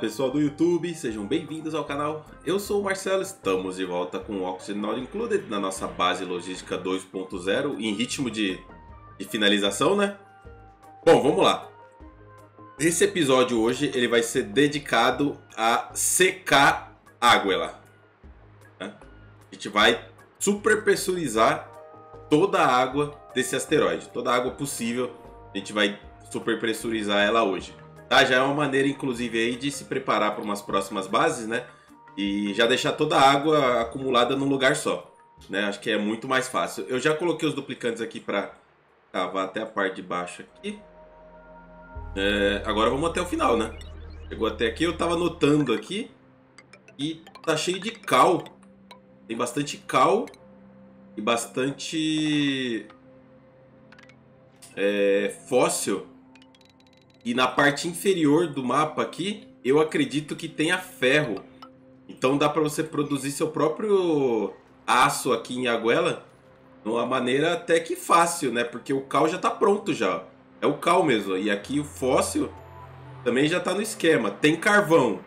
pessoal do YouTube, sejam bem-vindos ao canal. Eu sou o Marcelo, estamos de volta com o Oxygen Not Included na nossa base logística 2.0 em ritmo de, de, finalização, né? Bom, vamos lá. Esse episódio hoje ele vai ser dedicado a secar água. Né? A gente vai superpressurizar toda a água desse asteroide, toda a água possível. A gente vai superpressurizar ela hoje. Tá? Já é uma maneira, inclusive, aí de se preparar para umas próximas bases, né? E já deixar toda a água acumulada num lugar só. Né? Acho que é muito mais fácil. Eu já coloquei os duplicantes aqui para cavar até a parte de baixo aqui. É, agora vamos até o final, né? Chegou até aqui, eu tava notando aqui. E tá cheio de cal. Tem bastante cal e bastante é, fóssil e na parte inferior do mapa aqui, eu acredito que tenha ferro. Então dá para você produzir seu próprio aço aqui em Aguela de uma maneira até que fácil, né? Porque o cal já está pronto já. É o cal mesmo. E aqui o fóssil também já está no esquema. Tem carvão,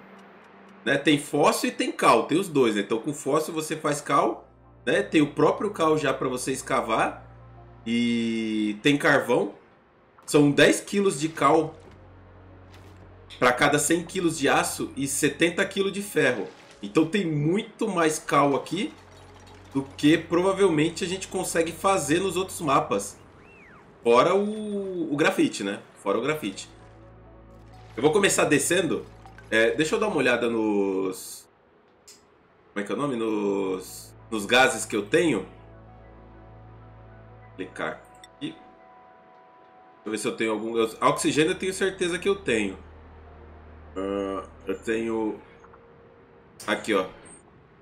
né? Tem fóssil e tem cal, tem os dois. Né? Então com fóssil você faz cal, né? Tem o próprio cal já para você escavar e tem carvão. São 10 quilos de cal para cada 100 kg de aço e 70 kg de ferro. Então tem muito mais cal aqui do que provavelmente a gente consegue fazer nos outros mapas. Fora o, o grafite, né? Fora o grafite. Eu vou começar descendo. É, deixa eu dar uma olhada nos... Como é que é o nome? Nos, nos gases que eu tenho. Clicar aqui. Deixa eu ver se eu tenho algum... Oxigênio eu tenho certeza que eu tenho. Uh, eu tenho. Aqui, ó.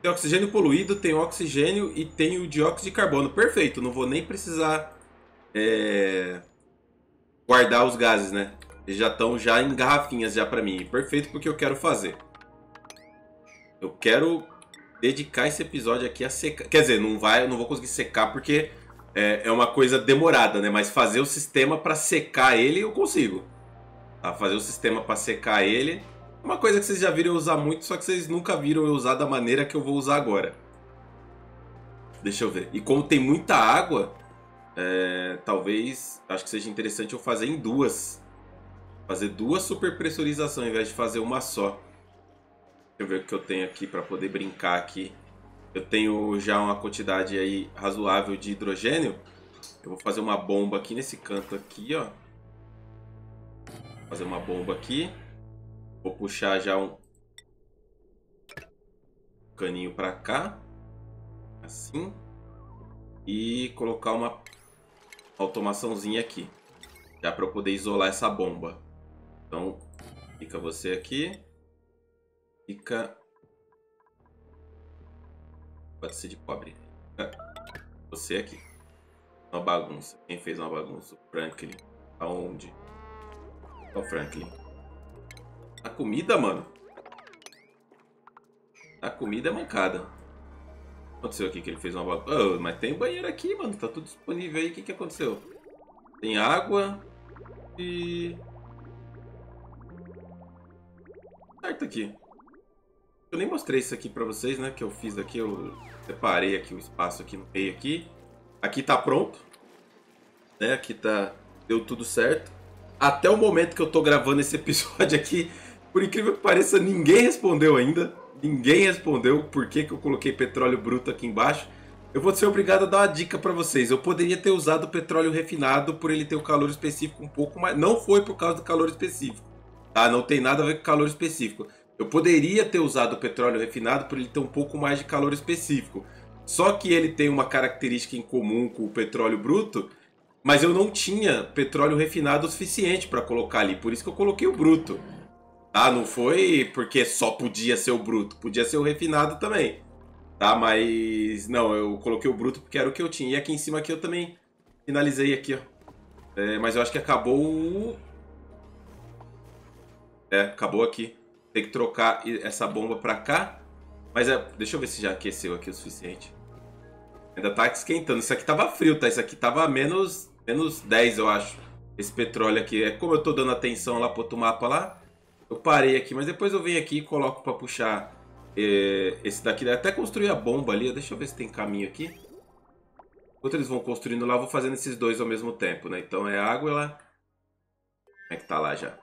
Tem oxigênio poluído, tem oxigênio e tem o dióxido de carbono. Perfeito, não vou nem precisar é... guardar os gases, né? Eles já estão já em garrafinhas já para mim. Perfeito porque eu quero fazer. Eu quero dedicar esse episódio aqui a secar. Quer dizer, não vai, eu não vou conseguir secar porque é, é uma coisa demorada, né? Mas fazer o sistema para secar ele eu consigo a fazer o sistema para secar ele. Uma coisa que vocês já viram eu usar muito, só que vocês nunca viram eu usar da maneira que eu vou usar agora. Deixa eu ver. E como tem muita água, é, talvez acho que seja interessante eu fazer em duas. Fazer duas superpressurizações ao invés de fazer uma só. Deixa eu ver o que eu tenho aqui para poder brincar aqui. Eu tenho já uma quantidade aí razoável de hidrogênio. Eu vou fazer uma bomba aqui nesse canto aqui, ó fazer uma bomba aqui. Vou puxar já um caninho para cá. Assim. E colocar uma automaçãozinha aqui. Já para eu poder isolar essa bomba. Então, fica você aqui. Fica... Pode ser de cobre. Fica você aqui. Uma bagunça. Quem fez uma bagunça? Franklin. Aonde? Ó, Franklin. A comida, mano. A comida é mancada. O aconteceu aqui que ele fez uma... Oh, mas tem banheiro aqui, mano. Tá tudo disponível aí. O que, que aconteceu? Tem água e... Certo aqui. Eu nem mostrei isso aqui pra vocês, né? Que eu fiz aqui. Eu separei aqui o espaço aqui no meio aqui. Aqui tá pronto. Né? Aqui tá... Deu tudo certo até o momento que eu tô gravando esse episódio aqui, por incrível que pareça, ninguém respondeu ainda. Ninguém respondeu por que, que eu coloquei petróleo bruto aqui embaixo. Eu vou ser obrigado a dar uma dica para vocês. Eu poderia ter usado petróleo refinado por ele ter o calor específico um pouco mais. Não foi por causa do calor específico. Tá? Não tem nada a ver com calor específico. Eu poderia ter usado petróleo refinado por ele ter um pouco mais de calor específico. Só que ele tem uma característica em comum com o petróleo bruto, mas eu não tinha petróleo refinado o suficiente para colocar ali, por isso que eu coloquei o bruto. Tá? Não foi porque só podia ser o bruto, podia ser o refinado também. Tá? Mas não, eu coloquei o bruto porque era o que eu tinha. E aqui em cima aqui eu também finalizei aqui, ó. É, mas eu acho que acabou o... É, acabou aqui. Tem que trocar essa bomba pra cá. Mas é, deixa eu ver se já aqueceu aqui o suficiente. Ainda tá esquentando. Isso aqui tava frio, tá? Isso aqui tava menos Menos 10, eu acho. Esse petróleo aqui. É como eu tô dando atenção lá pro outro mapa lá. Eu parei aqui, mas depois eu venho aqui e coloco pra puxar é, esse daqui. Até construir a bomba ali. Deixa eu ver se tem caminho aqui. Enquanto eles vão construindo lá, eu vou fazendo esses dois ao mesmo tempo, né? Então é água lá. Como é que tá lá já?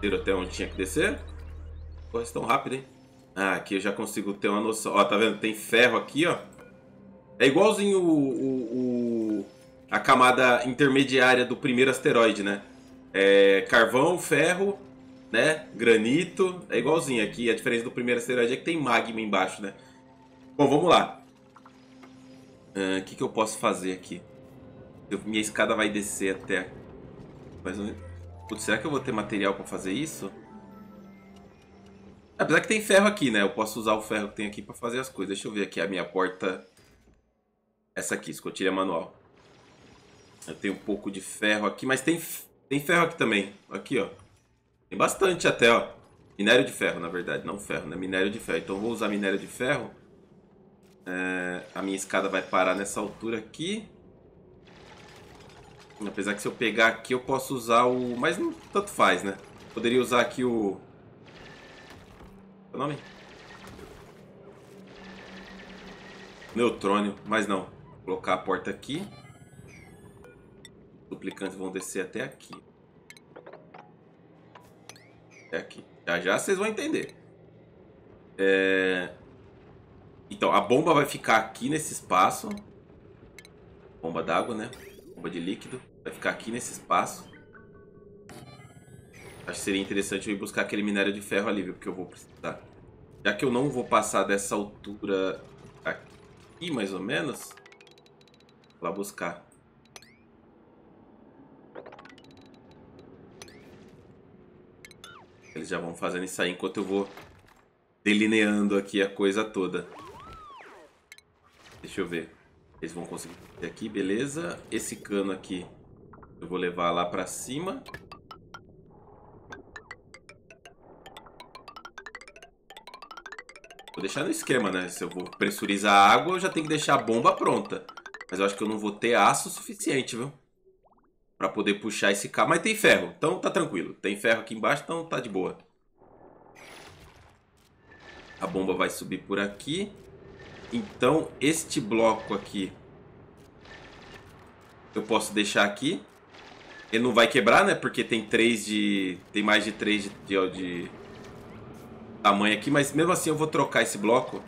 Desceram até onde tinha que descer. Porra, tão rápido, hein? Ah, aqui eu já consigo ter uma noção. Ó, tá vendo? Tem ferro aqui, ó. É igualzinho o, o, o a camada intermediária do primeiro asteroide, né? É carvão, ferro, né? Granito. É igualzinho aqui. A diferença do primeiro asteroide é que tem magma embaixo, né? Bom, vamos lá. O uh, que, que eu posso fazer aqui? Eu, minha escada vai descer até... Mas, putz, será que eu vou ter material para fazer isso? Apesar que tem ferro aqui, né? Eu posso usar o ferro que tem aqui para fazer as coisas. Deixa eu ver aqui a minha porta. Essa aqui, escotilha manual. Eu tenho um pouco de ferro aqui, mas tem, tem ferro aqui também. Aqui, ó. Tem bastante até, ó. Minério de ferro, na verdade. Não ferro, né? Minério de ferro. Então vou usar minério de ferro. É, a minha escada vai parar nessa altura aqui. Apesar que se eu pegar aqui eu posso usar o... Mas não tanto faz, né? Poderia usar aqui o o nome? Neutrônio, mas não. Colocar a porta aqui. Os duplicantes vão descer até aqui. Até aqui. Já já vocês vão entender. É... Então, a bomba vai ficar aqui nesse espaço. Bomba d'água, né? Bomba de líquido. Vai ficar aqui nesse espaço. Acho que seria interessante eu ir buscar aquele minério de ferro ali, viu? Porque eu vou precisar. Já que eu não vou passar dessa altura aqui, mais ou menos. Lá buscar. Eles já vão fazendo isso aí enquanto eu vou delineando aqui a coisa toda. Deixa eu ver. Eles vão conseguir aqui, beleza. Esse cano aqui eu vou levar lá pra cima. Vou deixar no esquema, né? Se eu vou pressurizar a água, eu já tenho que deixar a bomba pronta. Mas eu acho que eu não vou ter aço suficiente, viu? Pra poder puxar esse cabo. Mas tem ferro, então tá tranquilo. Tem ferro aqui embaixo, então tá de boa. A bomba vai subir por aqui. Então, este bloco aqui... Eu posso deixar aqui. Ele não vai quebrar, né? Porque tem três de... Tem mais de três de, de, de tamanho aqui, mas mesmo assim eu vou trocar esse bloco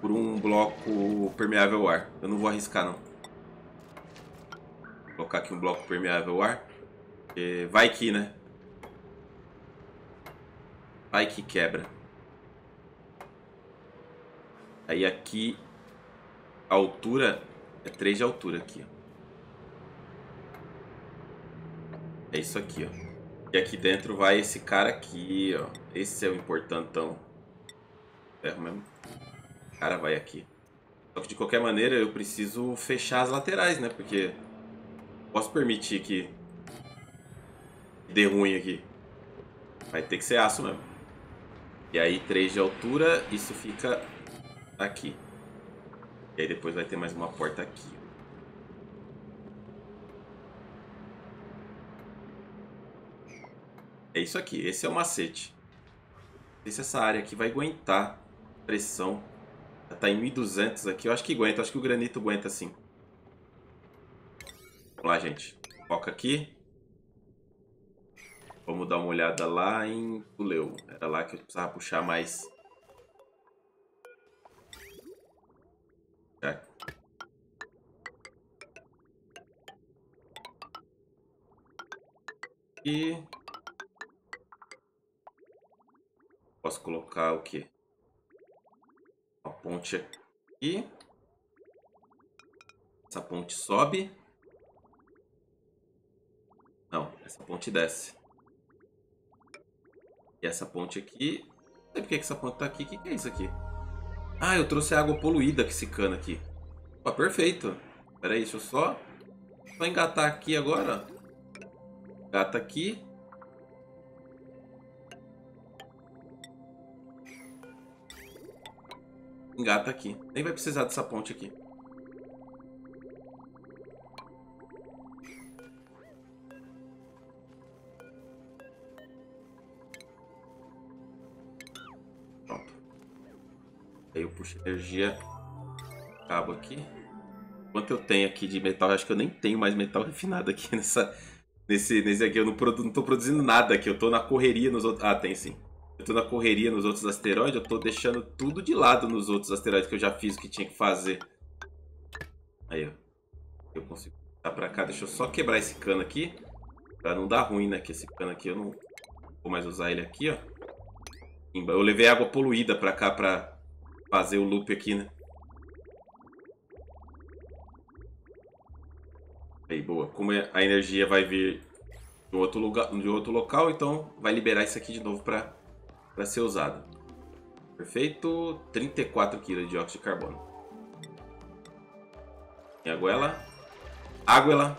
por um bloco permeável ar. Eu não vou arriscar não. Vou colocar aqui um bloco permeável ar. Vai que, né? Vai que quebra. Aí aqui a altura é 3 de altura aqui, ó. É isso aqui, ó. E aqui dentro vai esse cara aqui, ó. Esse é o importantão. Ferro mesmo. Cara vai aqui. Só que de qualquer maneira eu preciso fechar as laterais, né? Porque posso permitir que dê ruim aqui. Vai ter que ser aço mesmo. E aí 3 de altura, isso fica aqui. E aí depois vai ter mais uma porta aqui. É isso aqui, esse é o macete. Não sei se essa área aqui vai aguentar pressão. Tá em 1200 aqui, eu acho que aguenta, acho que o granito aguenta sim. Vamos lá, gente. Foca aqui. Vamos dar uma olhada lá em Tuleu. Era lá que eu precisava puxar mais... E Posso colocar o quê? Ponte aqui. Essa ponte sobe. Não, essa ponte desce. E essa ponte aqui... Não sei por que essa ponte tá aqui. O que, que é isso aqui? Ah, eu trouxe água poluída com esse cano aqui. Pô, perfeito. Pera aí, deixa eu só... Só engatar aqui agora. Engata aqui. Engata aqui. Nem vai precisar dessa ponte aqui. Pronto. Aí eu puxo energia. Cabo aqui. Quanto eu tenho aqui de metal? Acho que eu nem tenho mais metal refinado aqui nessa... Nesse, nesse aqui eu não, produ, não tô produzindo nada aqui. Eu tô na correria nos outros... Ah, tem sim. Tô na correria nos outros asteroides. Eu tô deixando tudo de lado nos outros asteroides que eu já fiz o que tinha que fazer. Aí, ó. Eu consigo tá pra cá. Deixa eu só quebrar esse cano aqui. Pra não dar ruim, né? Que esse cano aqui eu não vou mais usar ele aqui, ó. Eu levei água poluída pra cá pra fazer o loop aqui, né? Aí, boa. Como é, a energia vai vir de outro, lugar, de outro local, então vai liberar isso aqui de novo para ser usado. Perfeito. 34 kg de dióxido de carbono. E aguela. Água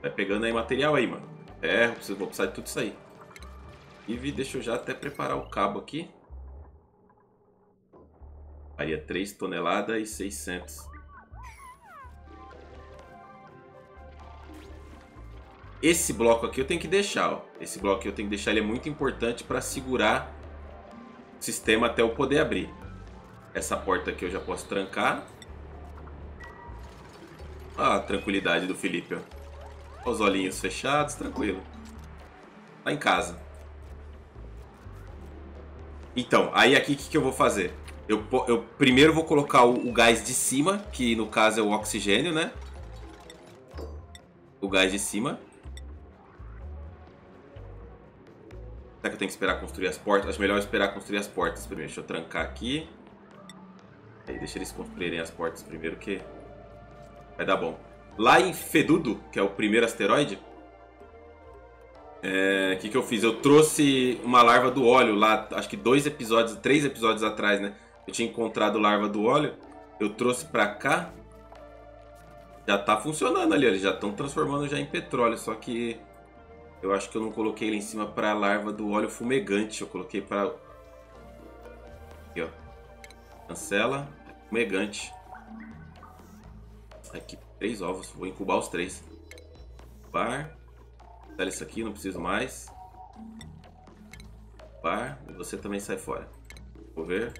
Vai pegando aí material aí, mano. É, vou precisar de tudo isso aí. E deixa eu já até preparar o cabo aqui. Aí é 3 toneladas e 600. Esse bloco aqui eu tenho que deixar, ó. Esse bloco aqui eu tenho que deixar, ele é muito importante para segurar o sistema até eu poder abrir. Essa porta aqui eu já posso trancar. Ah, a tranquilidade do Felipe, ó. Os olhinhos fechados, tranquilo. Tá em casa. Então, aí aqui o que, que eu vou fazer? Eu, eu primeiro vou colocar o, o gás de cima, que no caso é o oxigênio, né? O gás de cima. Será que eu tenho que esperar construir as portas? Acho melhor esperar construir as portas primeiro. Deixa eu trancar aqui. Aí, deixa eles construírem as portas primeiro que vai dar bom. Lá em Fedudo, que é o primeiro asteroide, o é, que, que eu fiz? Eu trouxe uma larva do óleo lá, acho que dois episódios, três episódios atrás, né? Eu tinha encontrado larva do óleo. Eu trouxe pra cá. Já tá funcionando ali, eles já estão transformando já em petróleo, só que eu acho que eu não coloquei ele em cima para a larva do óleo fumegante. Eu coloquei para. Aqui, ó. Cancela. Fumegante. Aqui, três ovos. Vou incubar os três. Par. Cancela isso aqui, não preciso mais. Par. E você também sai fora. Vou ver.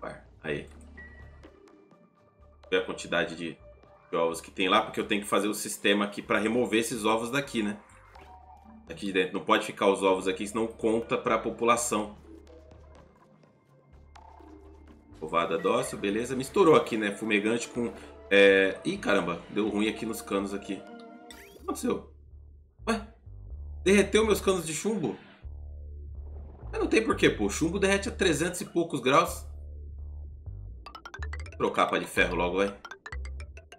Par. Aí. Ver a quantidade de de ovos que tem lá, porque eu tenho que fazer o sistema aqui para remover esses ovos daqui, né? Aqui de dentro. Não pode ficar os ovos aqui, senão conta para a população. Ovada dócil, beleza. Misturou aqui, né? Fumegante com... É... Ih, caramba. Deu ruim aqui nos canos aqui. O que aconteceu? Ué? Derreteu meus canos de chumbo? Mas não tem porquê, pô. O chumbo derrete a 300 e poucos graus. Vou trocar a pá de ferro logo, vai.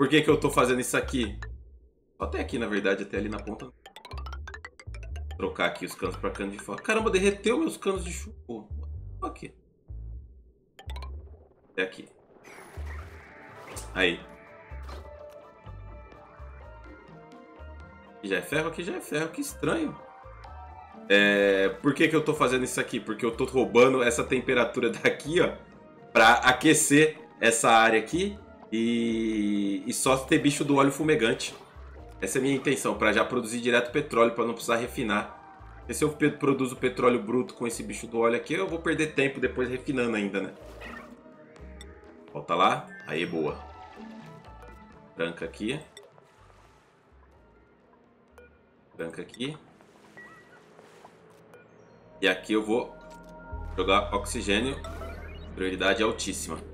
Por que, que eu tô fazendo isso aqui? Até aqui, na verdade, até ali na ponta. Trocar aqui os canos pra cano de fora. Caramba, derreteu meus canos de chuva. Aqui. Até aqui. Aí. Aqui já é ferro, aqui já é ferro. Que estranho. É, por que, que eu tô fazendo isso aqui? Porque eu tô roubando essa temperatura daqui, ó. Pra aquecer essa área aqui e, e só ter bicho do óleo fumegante. Essa é a minha intenção, para já produzir direto petróleo, para não precisar refinar. Porque se eu produzo petróleo bruto com esse bicho do óleo aqui, eu vou perder tempo depois refinando ainda, né? Volta lá. Aí, boa. Branca aqui. Branca aqui. E aqui eu vou jogar oxigênio. Prioridade altíssima.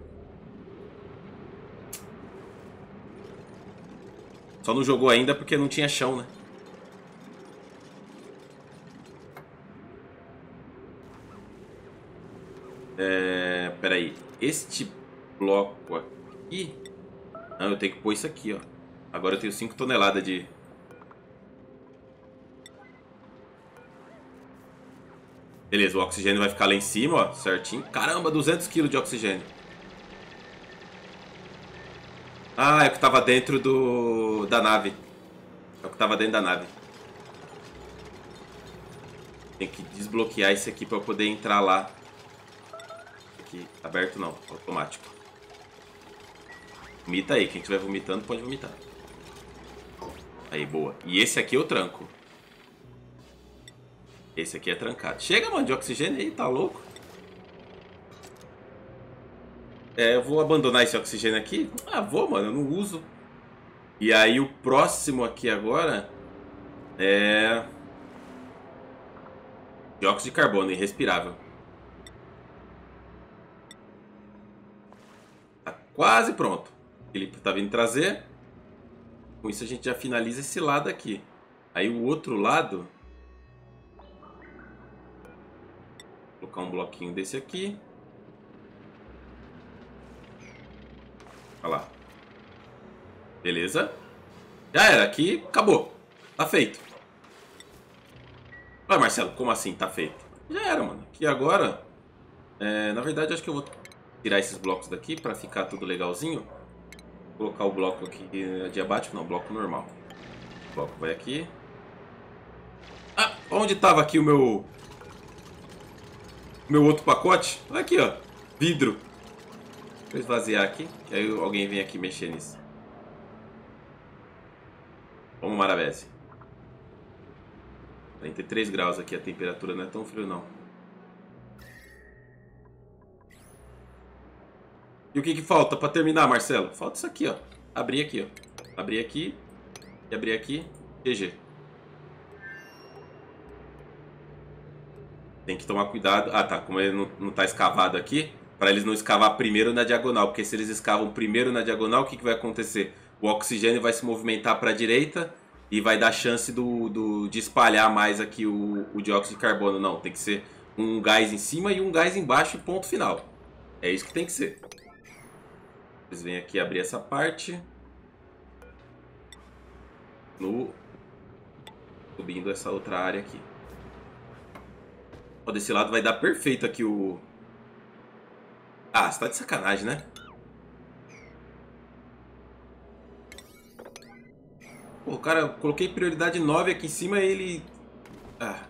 Só não jogou ainda porque não tinha chão, né? É, peraí. Este bloco aqui... Não, eu tenho que pôr isso aqui, ó. Agora eu tenho 5 toneladas de... Beleza, o oxigênio vai ficar lá em cima, ó, certinho. Caramba, 200 kg de oxigênio. Ah, é o que tava dentro do da nave. É o que tava dentro da nave. Tem que desbloquear esse aqui para poder entrar lá. Aqui, aberto não, automático. Vomita aí, quem estiver vomitando pode vomitar. Aí, boa. E esse aqui eu tranco. Esse aqui é trancado. Chega, mano, de oxigênio aí, tá louco? É, eu vou abandonar esse oxigênio aqui. Ah, vou, mano, eu não uso. E aí o próximo aqui agora é... Dióxido de carbono, irrespirável. Tá quase pronto. Ele tá vindo trazer. Com isso a gente já finaliza esse lado aqui. Aí o outro lado... Vou colocar um bloquinho desse aqui. Olha lá. Beleza. Já era. Aqui acabou. Tá feito. Vai, Marcelo. Como assim tá feito? Já era, mano. Aqui agora... É, na verdade, acho que eu vou tirar esses blocos daqui para ficar tudo legalzinho. Vou colocar o bloco aqui diabático. Não, bloco normal. O bloco vai aqui. Ah, onde tava aqui o meu... Meu outro pacote? Aqui, ó. Vidro. Vou esvaziar aqui, que aí alguém vem aqui mexer nisso. Vamos, Marabese. 43 graus aqui, a temperatura não é tão frio não. E o que que falta para terminar, Marcelo? Falta isso aqui, ó. Abrir aqui, ó. Abrir aqui e abrir aqui. GG. Tem que tomar cuidado. Ah, tá. Como ele não, não tá escavado aqui, para eles não escavar primeiro na diagonal, porque se eles escavam primeiro na diagonal, o que, que vai acontecer? O oxigênio vai se movimentar para a direita e vai dar chance do, do, de espalhar mais aqui o, o dióxido de carbono. Não, tem que ser um gás em cima e um gás embaixo ponto final. É isso que tem que ser. Eles vêm aqui abrir essa parte. No... Subindo essa outra área aqui. Ó, desse lado vai dar perfeito aqui o, ah, você tá de sacanagem, né? Pô, cara, coloquei prioridade 9 aqui em cima e ele... Ah,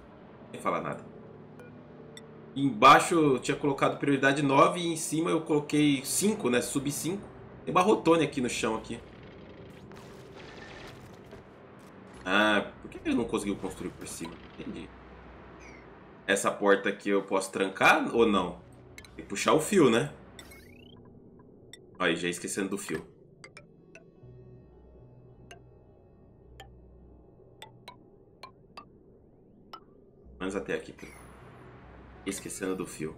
nem falar nada. Embaixo eu tinha colocado prioridade 9 e em cima eu coloquei 5, né? Sub 5. Tem barrotone aqui no chão aqui. Ah, por que ele não conseguiu construir por cima? Entendi. Essa porta aqui eu posso trancar ou não? Que puxar o fio, né? Aí, já esquecendo do fio. Menos até aqui. Esquecendo do fio.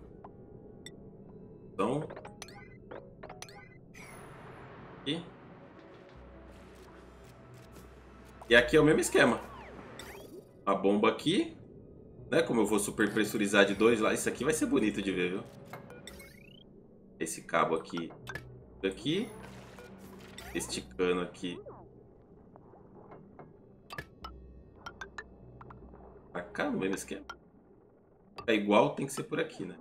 Então... Aqui. E aqui é o mesmo esquema. A bomba aqui. Né? Como eu vou super pressurizar de dois lá. Isso aqui vai ser bonito de ver, viu? Esse cabo aqui aqui esticando aqui. Pra cá no mesmo esquema é igual tem que ser por aqui né?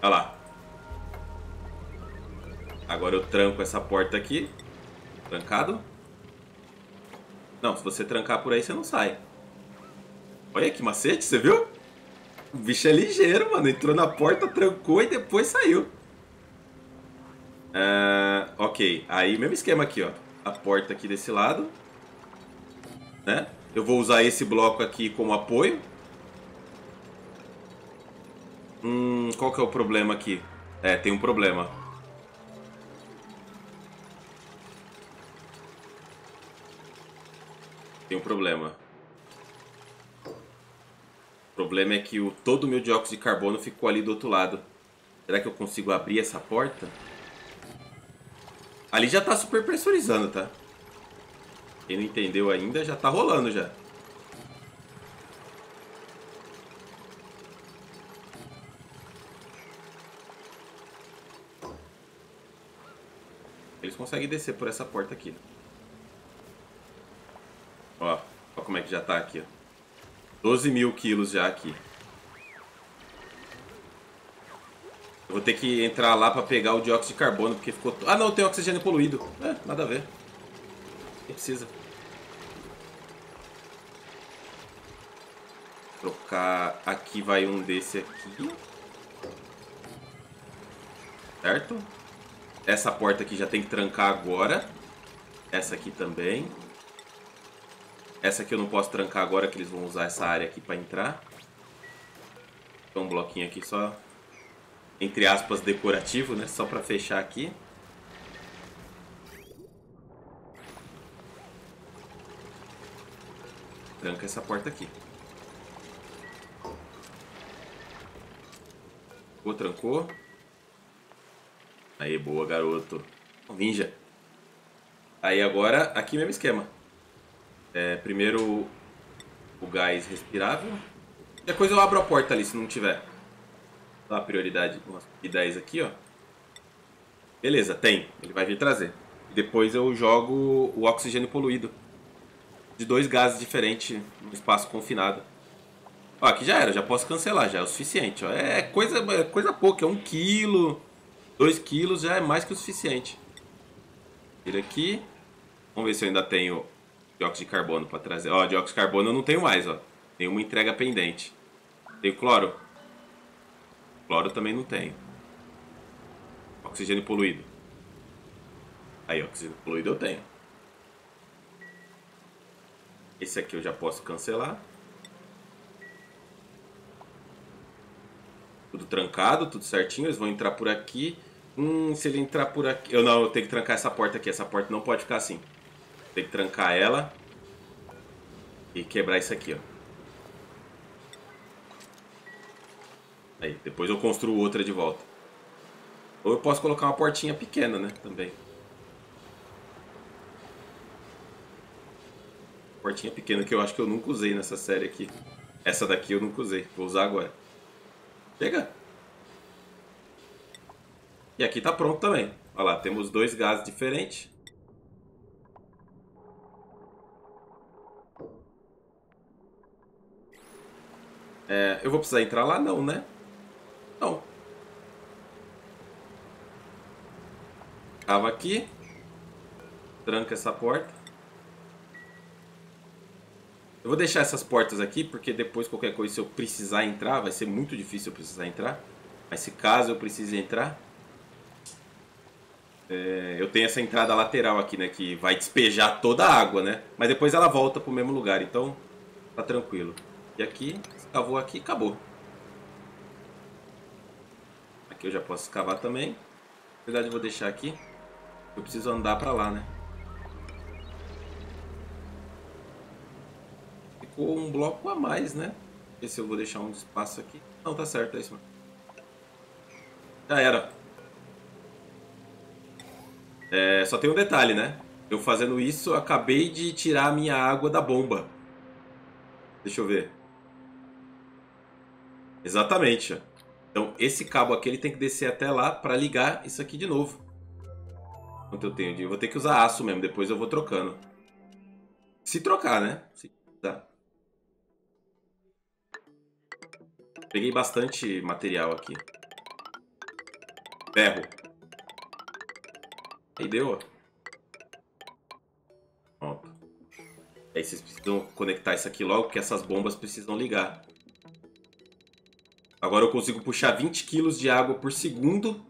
Olha lá. Agora eu tranco essa porta aqui. Trancado. Não, se você trancar por aí você não sai. Olha que macete, você viu? O bicho é ligeiro, mano. Entrou na porta, trancou e depois saiu. Uh, ok, aí mesmo esquema aqui, ó. A porta aqui desse lado. Né? Eu vou usar esse bloco aqui como apoio. Hum, qual que é o problema aqui? É, tem um problema. Tem um problema problema é que o, todo o meu dióxido de carbono ficou ali do outro lado. Será que eu consigo abrir essa porta? Ali já tá super pressurizando, tá? Quem não entendeu ainda, já tá rolando já. Eles conseguem descer por essa porta aqui. Ó, ó como é que já tá aqui, ó. 12 mil quilos já aqui. Eu vou ter que entrar lá para pegar o dióxido de carbono, porque ficou... Ah, não, tem oxigênio poluído. É, nada a ver. Nem precisa. Trocar... Aqui vai um desse aqui. Certo? Essa porta aqui já tem que trancar agora. Essa aqui também. Essa aqui eu não posso trancar agora, que eles vão usar essa área aqui para entrar. Um bloquinho aqui só, entre aspas, decorativo, né? Só para fechar aqui. Tranca essa porta aqui. Trancou, trancou. Aí, boa, garoto. Ninja. Aí agora, aqui mesmo esquema. É, primeiro o gás respirável. Coisa eu abro a porta ali se não tiver. Dá a prioridade, umas 10 aqui, ó. Beleza, tem. Ele vai vir trazer. E depois eu jogo o oxigênio poluído. De dois gases diferentes no espaço confinado. Ó, aqui já era, já posso cancelar, já é o suficiente. Ó. É coisa, é coisa pouca, é um quilo, dois quilos já é mais que o suficiente. Tira aqui. Vamos ver se eu ainda tenho dióxido de carbono para trazer. Ó, dióxido de carbono eu não tenho mais, ó. Tem uma entrega pendente. Tem cloro? Cloro também não tenho. Oxigênio poluído. Aí, oxigênio poluído eu tenho. Esse aqui eu já posso cancelar. Tudo trancado, tudo certinho. Eles vão entrar por aqui. Hum, se ele entrar por aqui... Eu não, eu tenho que trancar essa porta aqui. Essa porta não pode ficar assim. Tem que trancar ela. E quebrar isso aqui, ó. Aí, depois eu construo outra de volta. Ou eu posso colocar uma portinha pequena, né? Também. Portinha pequena que eu acho que eu nunca usei nessa série aqui. Essa daqui eu nunca usei. Vou usar agora. Chega. E aqui tá pronto também. Olha lá, temos dois gases diferentes. É, eu vou precisar entrar lá? Não, né? Não. Cava aqui. Tranca essa porta. Eu vou deixar essas portas aqui, porque depois qualquer coisa, se eu precisar entrar, vai ser muito difícil eu precisar entrar. Mas se caso eu precise entrar, é, eu tenho essa entrada lateral aqui, né? Que vai despejar toda a água, né? Mas depois ela volta pro mesmo lugar, então tá tranquilo. E aqui, escavou aqui, acabou. Aqui eu já posso escavar também. Na verdade eu vou deixar aqui. Eu preciso andar pra lá, né? Ficou um bloco a mais, né? Ver se eu vou deixar um espaço aqui. Não, tá certo, é isso mesmo. Já era. É, só tem um detalhe, né? Eu fazendo isso, acabei de tirar a minha água da bomba. Deixa eu ver. Exatamente. Então, esse cabo aqui ele tem que descer até lá para ligar isso aqui de novo. Quanto eu tenho? Eu vou ter que usar aço mesmo, depois eu vou trocando. Se trocar, né? Se tá. Peguei bastante material aqui. Ferro. Aí deu, ó. Pronto. Aí vocês precisam conectar isso aqui logo, porque essas bombas precisam ligar. Agora eu consigo puxar 20 kg de água por segundo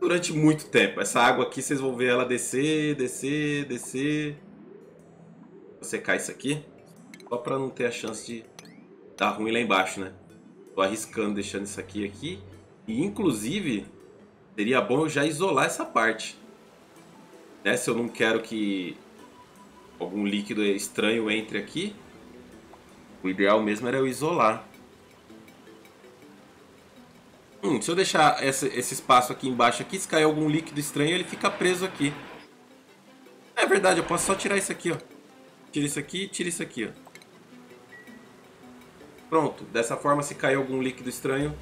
durante muito tempo. Essa água aqui, vocês vão ver ela descer, descer, descer. Vou secar isso aqui. Só para não ter a chance de dar ruim lá embaixo, né? Tô arriscando deixando isso aqui aqui. E inclusive, seria bom eu já isolar essa parte. Né? Se eu não quero que algum líquido estranho entre aqui, o ideal mesmo era eu isolar. Hum, se eu deixar esse, esse espaço aqui embaixo aqui, se cair algum líquido estranho, ele fica preso aqui. É verdade, eu posso só tirar isso aqui, ó. Tira isso aqui tira isso aqui, ó. Pronto, dessa forma se cair algum líquido estranho,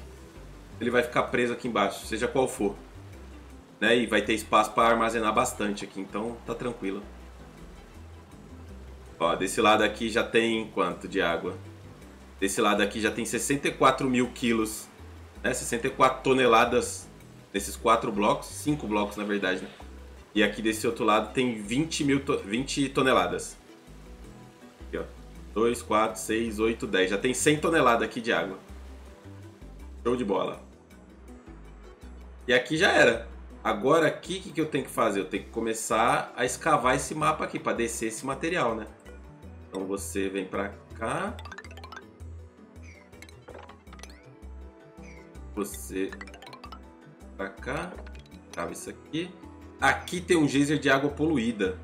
ele vai ficar preso aqui embaixo, seja qual for. Né? E vai ter espaço para armazenar bastante aqui, então tá tranquilo. Ó, desse lado aqui já tem quanto de água? Desse lado aqui já tem 64 mil quilos, né? 64 toneladas nesses quatro blocos, cinco blocos na verdade, né? E aqui desse outro lado tem 20, mil to 20 toneladas. Aqui, ó. 2, 4, 6, 8, 10. Já tem 100 toneladas aqui de água. Show de bola. E aqui já era. Agora aqui, o que, que eu tenho que fazer? Eu tenho que começar a escavar esse mapa aqui para descer esse material, né? Então você vem pra cá. Você pra cá. Trava isso aqui. Aqui tem um geyser de água poluída.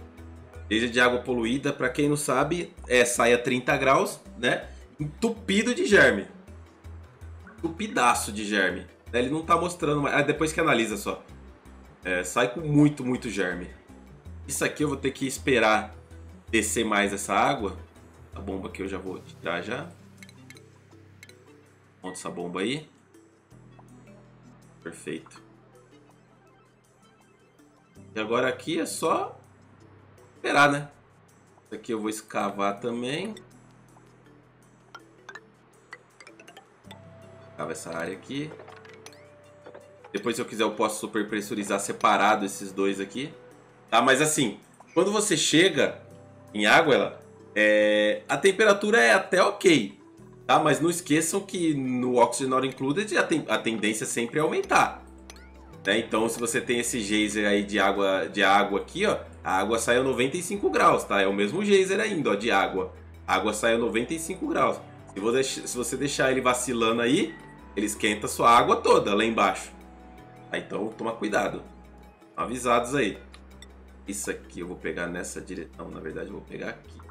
Geyser de água poluída, para quem não sabe, é sai a 30 graus, né? Entupido de germe. Entupidaço de germe. Ele não tá mostrando mais. Ah, depois que analisa só. É, sai com muito, muito germe. Isso aqui eu vou ter que esperar descer mais essa água. A bomba aqui eu já vou tirar já. Monta essa bomba aí. Perfeito. E agora aqui é só esperar, né? Aqui eu vou escavar também. Escava essa área aqui. Depois, se eu quiser, eu posso superpressurizar separado esses dois aqui. Tá? Mas assim, quando você chega em água, ela, é, a temperatura é até ok. Tá? Mas não esqueçam que no Oxygen Not Included a, ten, a tendência sempre é aumentar. Né? Então, se você tem esse geyser aí de água, de água aqui, ó, a água sai a 95 graus, tá? É o mesmo geyser ainda, ó, de água. A água sai a 95 graus. Se você, se você deixar ele vacilando aí, ele esquenta a sua água toda lá embaixo. Tá? Então, toma cuidado. Avisados aí. Isso aqui eu vou pegar nessa direção. Na verdade, eu vou pegar aqui.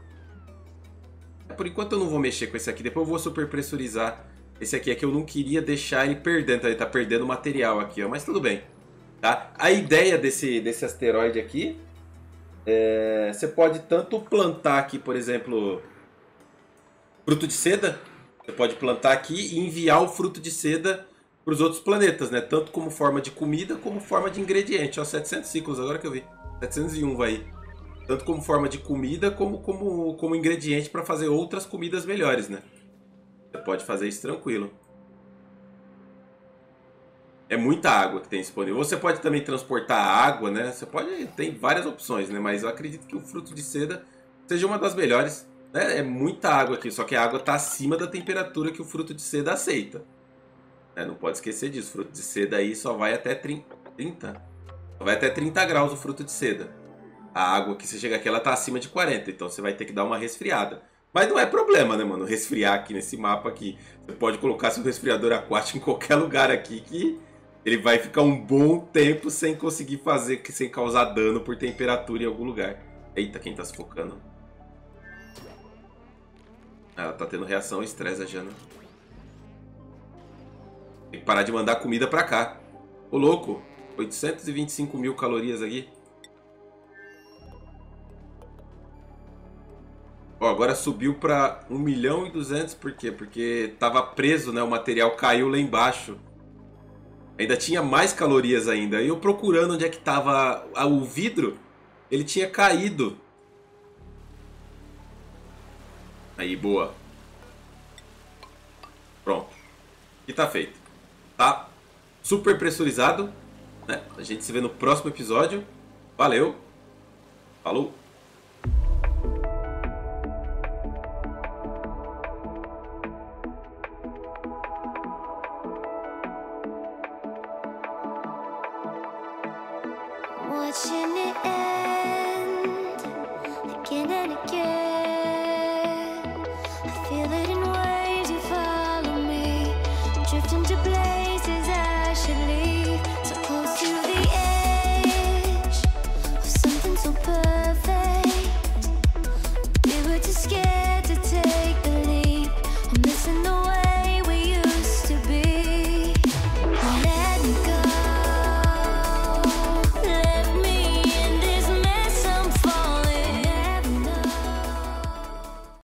Por enquanto eu não vou mexer com esse aqui. Depois eu vou super pressurizar. Esse aqui é que eu não queria deixar ele perdendo. Ele tá perdendo material aqui, ó. Mas tudo bem. Tá? A ideia desse, desse asteroide aqui... É, você pode tanto plantar aqui, por exemplo... Fruto de seda. Você pode plantar aqui e enviar o fruto de seda para os outros planetas, né? Tanto como forma de comida, como forma de ingrediente. Ó, 700 ciclos agora que eu vi. 701 vai. Tanto como forma de comida, como como, como ingrediente para fazer outras comidas melhores, né? Você pode fazer isso tranquilo. É muita água que tem disponível. Você pode também transportar água, né? Você pode. Tem várias opções, né? Mas eu acredito que o fruto de seda seja uma das melhores. Né? É muita água aqui, só que a água está acima da temperatura que o fruto de seda aceita. É, não pode esquecer disso. O fruto de seda aí só vai até 30. Vai até 30 graus o fruto de seda. A água que você chega aqui, ela tá acima de 40. Então você vai ter que dar uma resfriada. Mas não é problema, né, mano? Resfriar aqui nesse mapa aqui. Você pode colocar seu resfriador aquático em qualquer lugar aqui que ele vai ficar um bom tempo sem conseguir fazer, sem causar dano por temperatura em algum lugar. Eita, quem tá sufocando? Ela tá tendo reação estresse, a Jana. Tem que parar de mandar comida pra cá. Ô, louco. 825 mil calorias aqui. Ó, agora subiu pra 1 milhão e 200. Por quê? Porque tava preso, né? O material caiu lá embaixo. Ainda tinha mais calorias ainda. E eu procurando onde é que tava o vidro, ele tinha caído. Aí, boa. Pronto. E tá feito tá super pressurizado. Né? A gente se vê no próximo episódio. Valeu. Falou.